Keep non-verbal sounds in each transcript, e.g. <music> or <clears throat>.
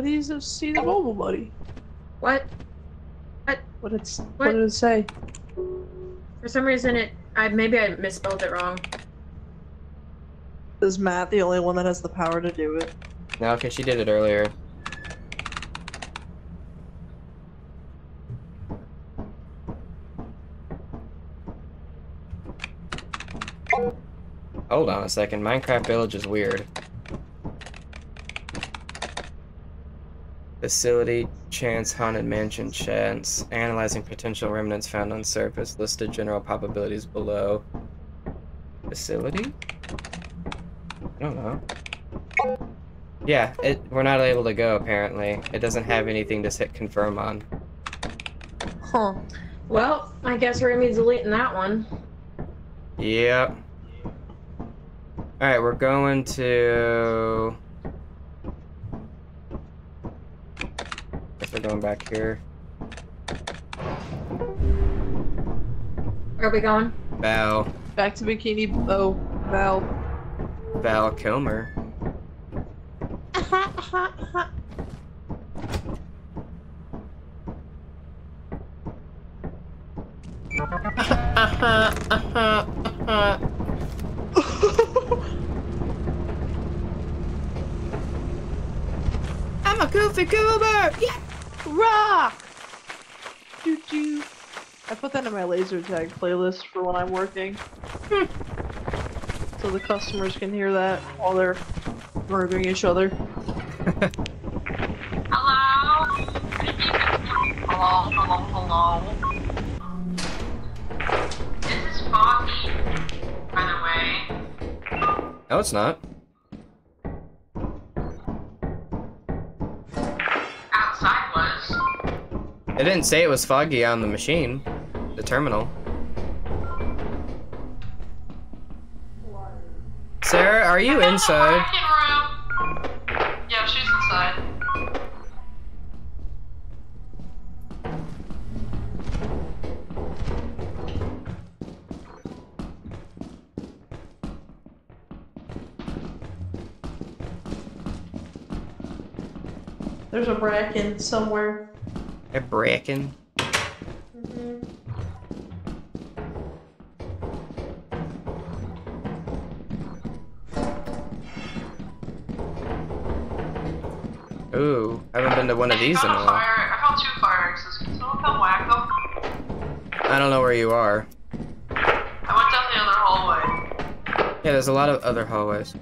but he's a he's a mobile buddy. What? What it's what, What? did it say? For some reason, it. I maybe I misspelled it wrong. Is Matt the only one that has the power to do it? No, okay, she did it earlier. Hold on a second. Minecraft Village is weird. Facility, chance, haunted mansion, chance, analyzing potential remnants found on surface, listed general probabilities below. Facility? I don't know. Yeah, it, we're not able to go apparently. It doesn't have anything to hit confirm on. Huh. Well, I guess we're gonna be deleting that one. Yep. Alright, we're going to... we're going back here. Where are we going? Val. Back to Bikini. Oh, Val. Val Kilmer. <laughs> I'm a goofy goober! Yeah! Rock! Doo doo. I put that in my laser tag playlist for when I'm working. Hmm. so the customers can hear that while they're murdering each other. <laughs> Hello? Hello, hello, hello. This is Foggy, by the way. No, it's not. It didn't say it was foggy on the machine. The terminal. Sarah, are you inside? Yeah, she's inside. There's a bracken somewhere. A bracken. Mm-hmm. Ooh, I haven't been to one of these in a a while. I found two fire axes. Can someone come whack them? I don't know where you are. I went down the other hallway. Yeah, there's a lot of other hallways.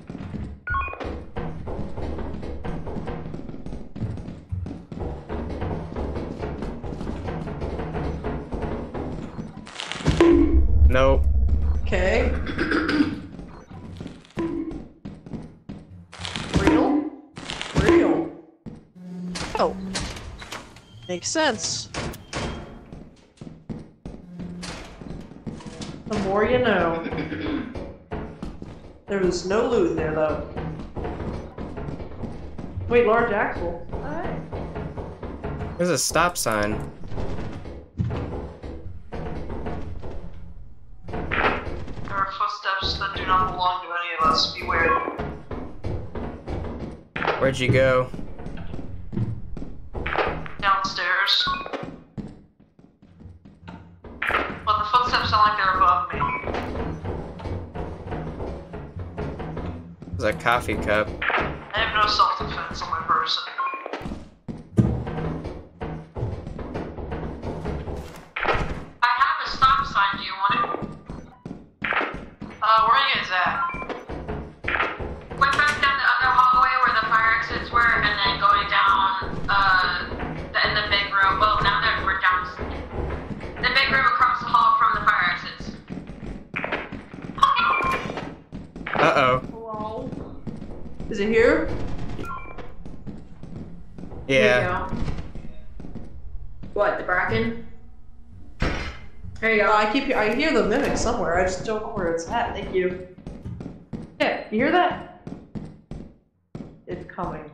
Nope. Okay. Real? Real. Oh. Makes sense. The more you know. There was no loot there though. Wait, large axle. Alright. There's a stop sign. Not belong to any of us. Beware. Where'd you go? Downstairs. But the footsteps sound like they're above me. There's a coffee cup. Uh-oh. Hello? Is it here? Here Yeah. you. What, the Bracken? There you Oh, go. I keep I hear the mimic somewhere. I just don't know where it's at. Thank you. Yeah, you hear that? It's coming.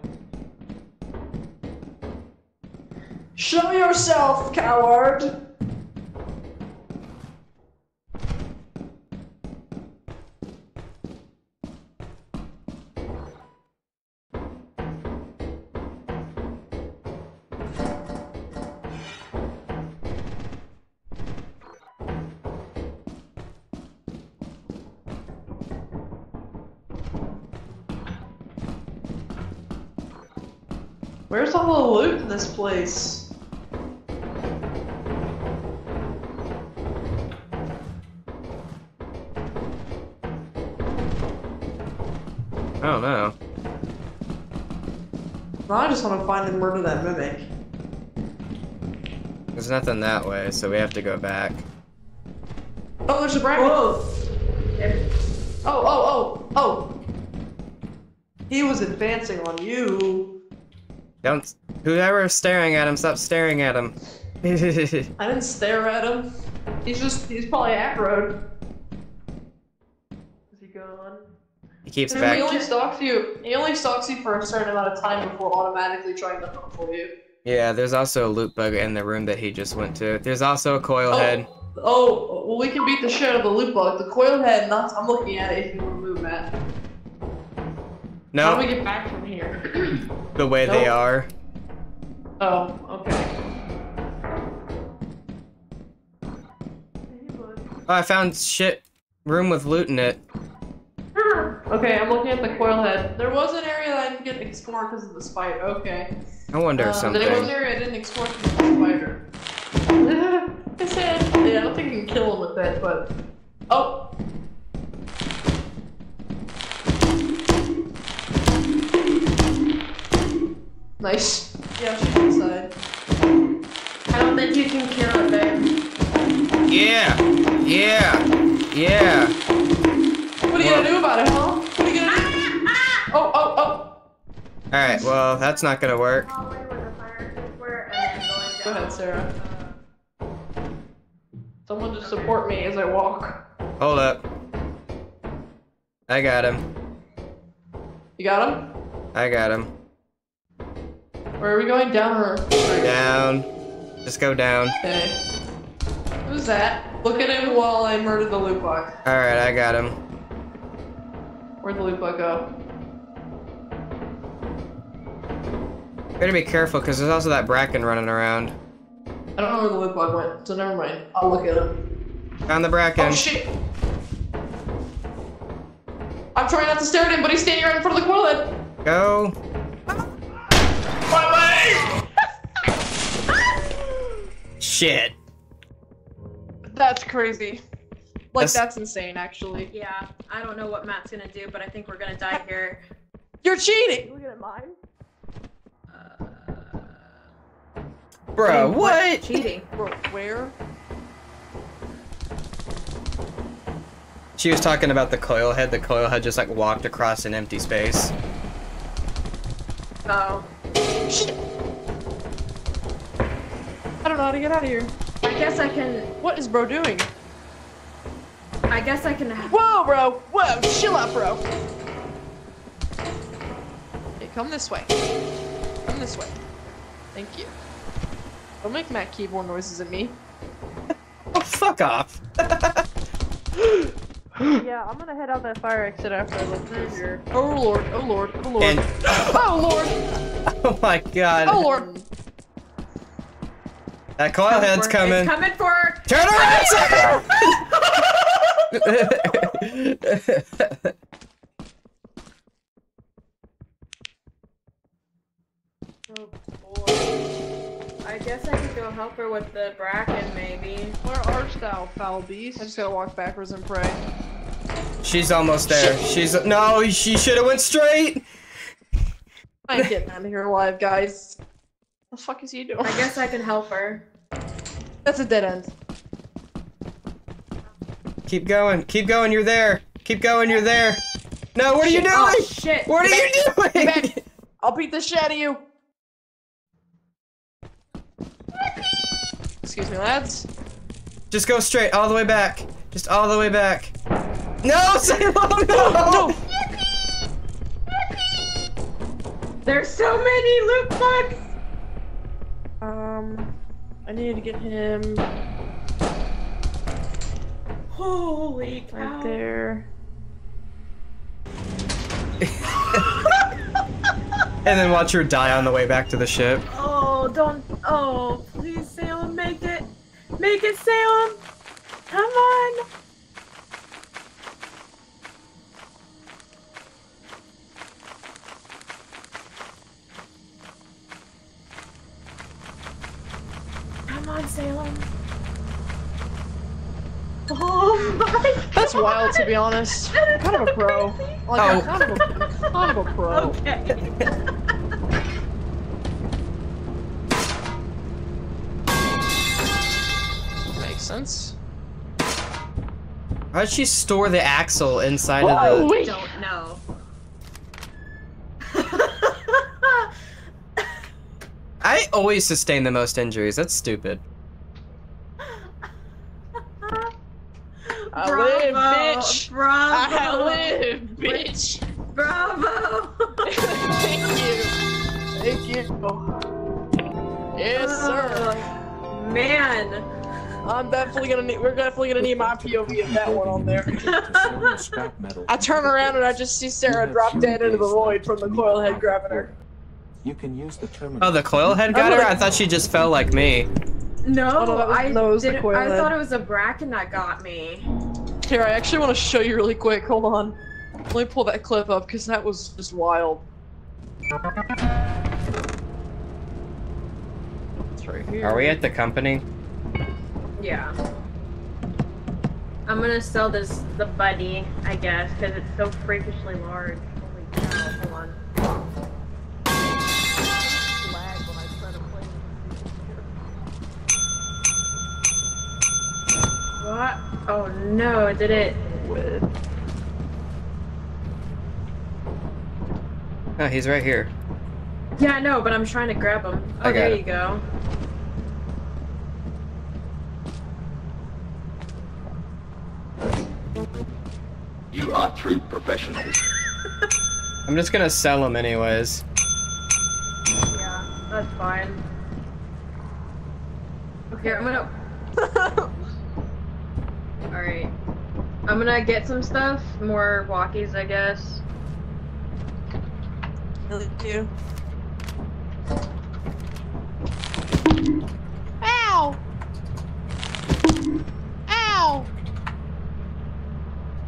Show yourself, coward! Where's all the loot in this place? I don't know. Now I just want to find and murder that mimic. There's nothing that way, so we have to go back. Oh, there's a bracken. Whoa. Oh, oh, oh, oh. He was advancing on you. Don't. Whoever's staring at him, stop staring at him. <laughs> I didn't stare at him. He's just, he's probably aggroed. Is he gone? he keeps He back. only stalks you. He only stalks you for a certain amount of time before automatically trying to hunt for you. Yeah, there's also a loot bug in the room that he just went to. There's also a coil Oh. head. Oh, well, we can beat the shit out of the loot bug. The coil head, not. I'm looking at it if you want to move, Matt. How No, do we get back from here? <clears throat> the way they are. oh, okay. Oh, I found shit room with loot in it. Okay, I'm looking at the coil head. There was an area that I didn't get to explore because of the spider. Okay. I wonder if Um, There was an area I didn't explore because of the spider. <laughs> I said, yeah, I don't think you can kill him with that, but. Oh! Nice. Yeah, she's inside. I don't think you can kill it, babe. Yeah, yeah, yeah. What are you gonna do about it, huh? What are you gonna do? <laughs> Oh, oh, oh! All right, well that's not gonna work. Hallway where the fire exits were, and then going Go ahead, Sarah. Someone just support me as I walk. Hold up. I got him. You got him? I got him. Where are we going? Down or? Down. Just go down. Okay. Who's that? Look at him while I murder the loot bug. All right, I got him. Where'd the loot bug go? Gotta be careful because there's also that bracken running around. I don't know where the loot bug went, so never mind. I'll look at him. Found the bracken. Oh shit! I'm trying not to stare at him, but he's standing right in front of the coil head. Go. <laughs> Shit. That's crazy. Like That's- that's insane, actually. Yeah, I don't know what Matt's gonna do, but I think we're gonna die here. You're cheating. Look at mine. Bro, what? Cheating. Bro, where? She was talking about the coil head. The coil head just like walked across an empty space. Oh. Shit. I don't know how to get out of here. I guess I can. What is bro doing? I guess I can. Whoa, bro! Whoa, chill out, bro. Okay, come this way. Come this way. Thank you. Don't make Matt keyboard noises at me. Oh, fuck off. yeah, I'm gonna head out that fire exit after I look through here. Oh lord, oh lord, oh lord. And Oh lord, <laughs> oh my god, oh lord. that coil head's coming. It's coming for. her. Turn around, sucker! <laughs> Oh boy. I guess I could go help her with the bracken, maybe. Where art thou, foul beast? I just gotta walk backwards and pray. She's almost there. She's no. She should have went straight. I ain't getting out of here alive, guys. What the fuck is he doing? I guess I can help her. That's a dead end. Keep going. Keep going. You're there. Keep going. You're there. No. What are you doing? Oh shit! What are you doing? back. <laughs> I'll beat the shit out of you. Excuse me, lads. Just go straight, all the way back. Just all the way back. No, <laughs> Salem, no! No! Oh, There's so many loot bugs. Um, I need to get him Holy cow! right there. <laughs> And then watch her die on the way back to the ship. Oh, don't. Oh, please, Salem, make it. Make it, Salem. Come on. on, Salem. Oh my God. That's wild, to be honest. I'm kind of a pro. Like, oh. I'm kind of a, kind of a pro. Okay. sense. How'd she store the axle inside Whoa, of the? I don't know. Always sustain the most injuries. That's stupid. I live, bitch. Bravo! I live, bitch. Bravo! Thank you. Thank you. Yes, sir. Oh, Man. I'm definitely gonna need. We're definitely gonna need my POV of that one on there. To scrap metal. I turn around and I just see Sarah drop dead into the void from the coil head grabbing her. You can use the terminal. Oh, the coil head got her. I thought she just fell like me. No, Oh, was- I no, it was the didn't. I thought it was a bracken that got me. Here, I actually want to show you really quick. Hold on. Let me pull that clip up because that was just wild. It's right here. Are we at the company? Yeah. I'm gonna sell this the buddy, I guess, because it's so freakishly large. Holy cow! Hold on. What? Oh no! Did it? With Oh, he's right here. Yeah, I know, but I'm trying to grab him. Oh, there it. you go. You are true professionals. <laughs> I'm just gonna sell him anyways. Yeah, that's fine. Okay, I'm gonna. <laughs> Alright. I'm gonna get some stuff. More walkies, I guess. you. Ow! Ow!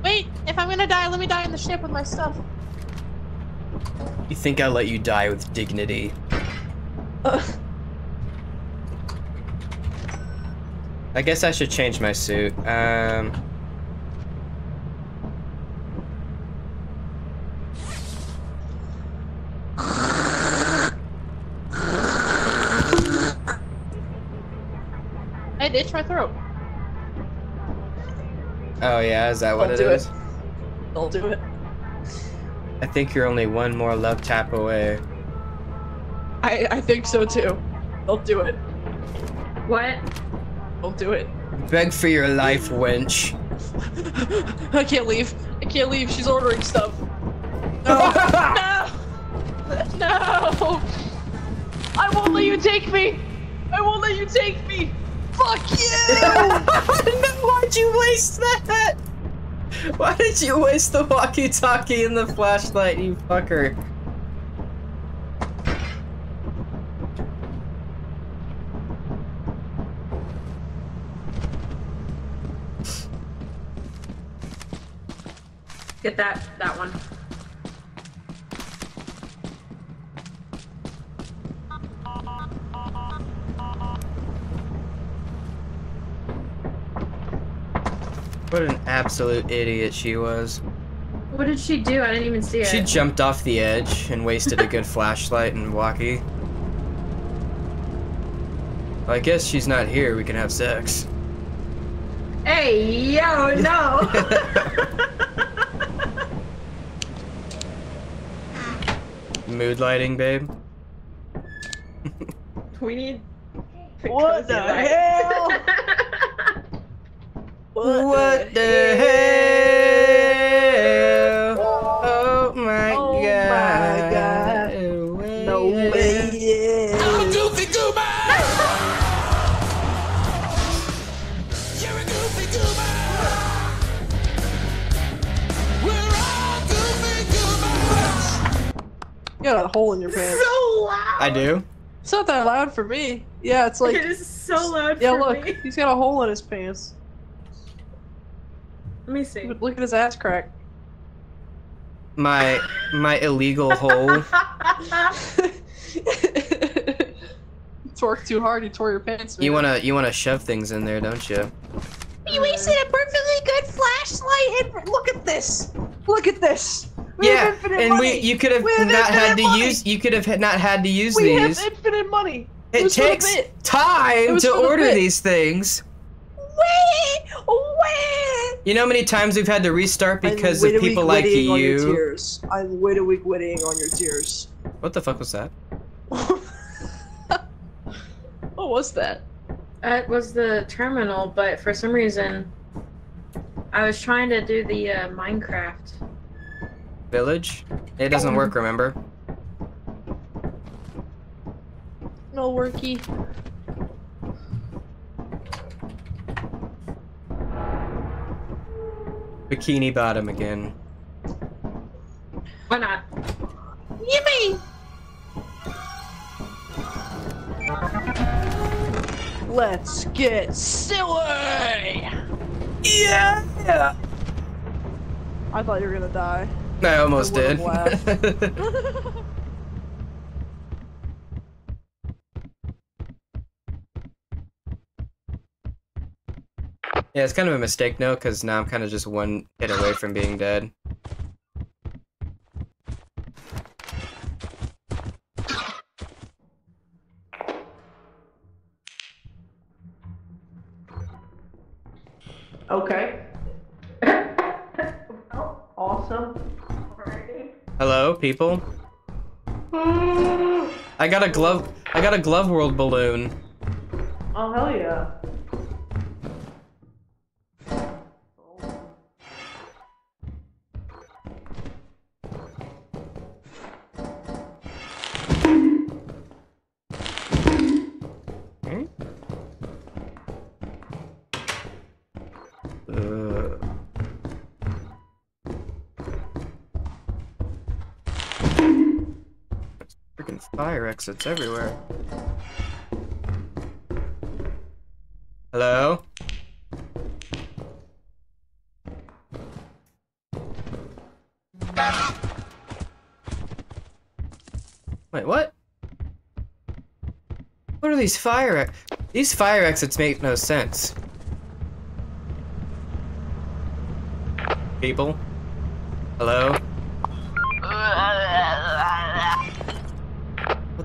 Wait, if I'm gonna die, let me die in the ship with my stuff. You think I'll let you die with dignity? <laughs> I guess I should change my suit. Um. I itch my throat. Oh yeah, is that what I'll it do is? it. I'll do it. I think you're only one more love tap away. I I think so too. I'll do it. What? I'll do it. Beg for your life, wench. I can't leave. I can't leave. She's ordering stuff. No. <laughs> no. No. I won't let you take me. I won't let you take me. Fuck you. <laughs> no, why'd you waste that? Why did you waste the walkie-talkie and the flashlight, you fucker? Get that that one. What an absolute idiot she was. What did she do? I didn't even see it. She jumped off the edge and wasted a good <laughs> flashlight and walkie. Well, I guess she's not here. We can have sex. Hey, yo, no. <laughs> <laughs> Mood lighting, babe. <laughs> we need. What cozy the hell? <laughs> What the hell? You got a hole in your pants. so loud. I do? It's not that loud for me. Yeah, it's like. it is so loud Yeah, for look. me. He's got a hole in his pants. Let me see. Look at his ass crack. My my illegal hole. <laughs> <laughs> Twerk too hard, you tore your pants. You wanna you wanna shove things in there, don't you? You wasted a perfectly good flashlight and look at this. Look at this. We Yeah, infinite and money. we you could have have not had to money. use you could have not had to use We these. have infinite money. it was for the takes bit. It time to for the order these things. Wait, wait. You know how many times we've had to restart because of people like witty-wittying on your you? tears. I'm widowy wittying on your tears. What the fuck was that? <laughs> what was that? That was the terminal, but for some reason, I was trying to do the uh, Minecraft. Village? It doesn't work, remember? No worky. Bikini bottom again. Why not? Yippee! Let's get silly! Yeah! I thought you were gonna die. I almost did. <laughs> yeah, it's kind of a mistake now, because now I'm kind of just one hit away from being dead. People? I got a glove. I got a glove world balloon. Oh hell yeah. Fire exits everywhere. Hello? Wait, what? What are these fire These fire exits make no sense. People? Hello?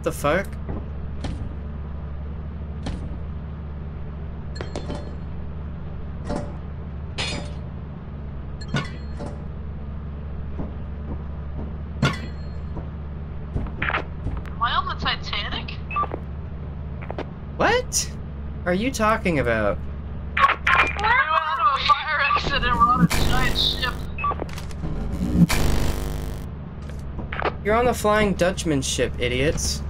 What the fuck? Am I on the Titanic? What? Are you talking about? We're out of a fire and we're on a giant ship. You're on the Flying Dutchman ship, idiots.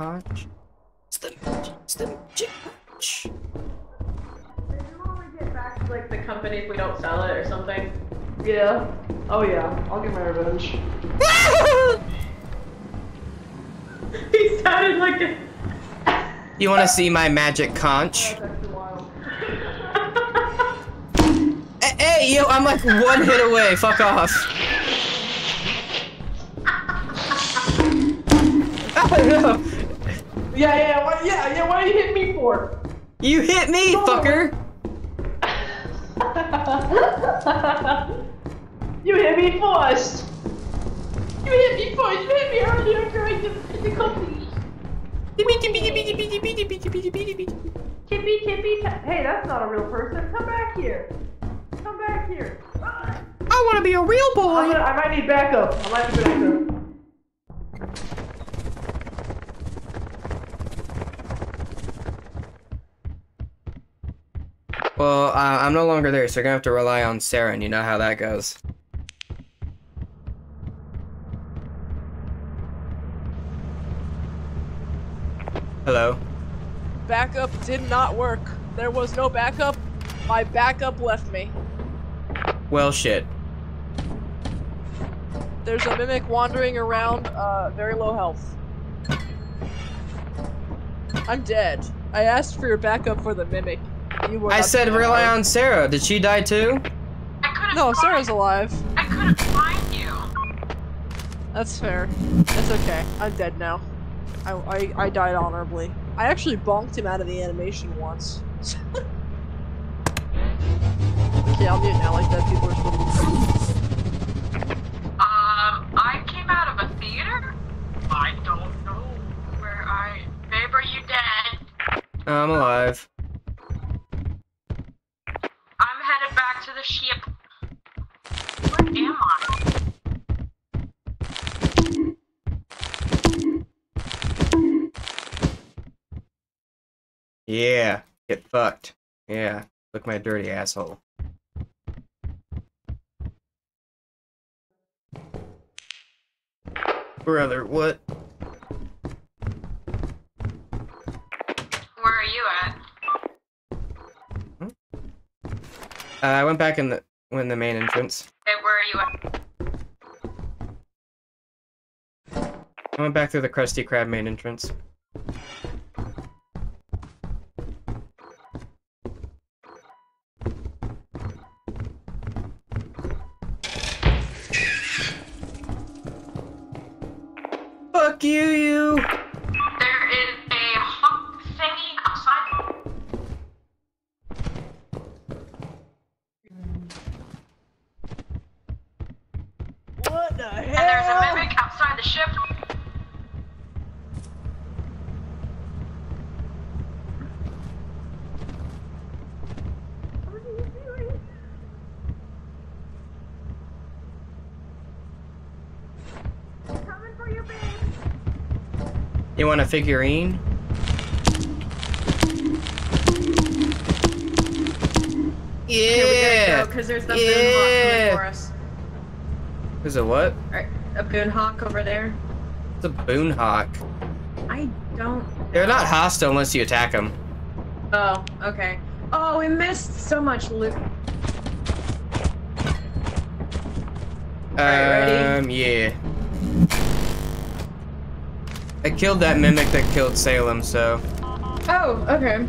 A conch? It's the it's the magic conch. get back to like the company if we don't sell it or something. Yeah. Oh yeah. I'll get my revenge. <laughs> he sounded like a. You want to see my magic conch? <laughs> <laughs> Hey, hey, yo, I'm like one hit away. Fuck off. Oh no! Yeah, yeah, why, yeah, yeah. Why you hit me for? You hit me, fucker! you hit me first. You hit me first. You hit me earlier during the, the company. Tippy, tippy, ta- Hey, that's not a real person. Come back here. Come back here. I want to be a real boy. gonna, I might need backup. I might need backup. Well, uh, I'm no longer there, so you're gonna have to rely on Sarah, and you know how that goes. Hello. Backup did not work. There was no backup. My backup left me. Well, shit. There's a mimic wandering around, uh, very low health. I'm dead. I asked for your backup for the mimic. You were I said there. rely on Sarah. Did she die too? I couldn't No, find, Sarah's alive. I couldn't find you. That's fair. That's okay. I'm dead now. I, I, I died honorably. I actually bonked him out of the animation once. <laughs> okay, I'll mute now like that. People are still. Um, I came out of a theater. I don't know where I. Babe, are you dead? I'm alive. The ship. Where am I? Yeah. Get fucked. Yeah. Look my dirty asshole. Brother, what? Where are you at? Uh, I went back in the in the main entrance. Hey, where are you at? I went back through the Krusty Krab main entrance. You want a figurine? Yeah! because there's the Yeah. boon hawk coming for us. There's a what? A boon hawk over there. It's a boon hawk. I don't. They're not hostile unless you attack them. Oh, okay. Oh, we missed so much loot. Alright, ready? Um, yeah. I killed that mimic that killed Salem, so. Oh, okay.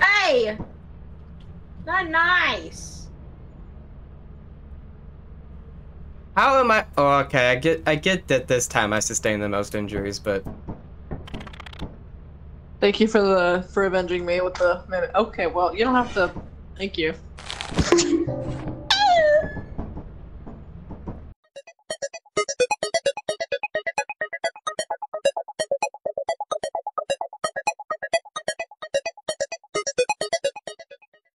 Hey! Not nice. How am I? Oh, okay. I get. I get that this time I sustained the most injuries, but Thank you for the for avenging me with the mimic. Okay, well you don't have to. Thank you. <laughs>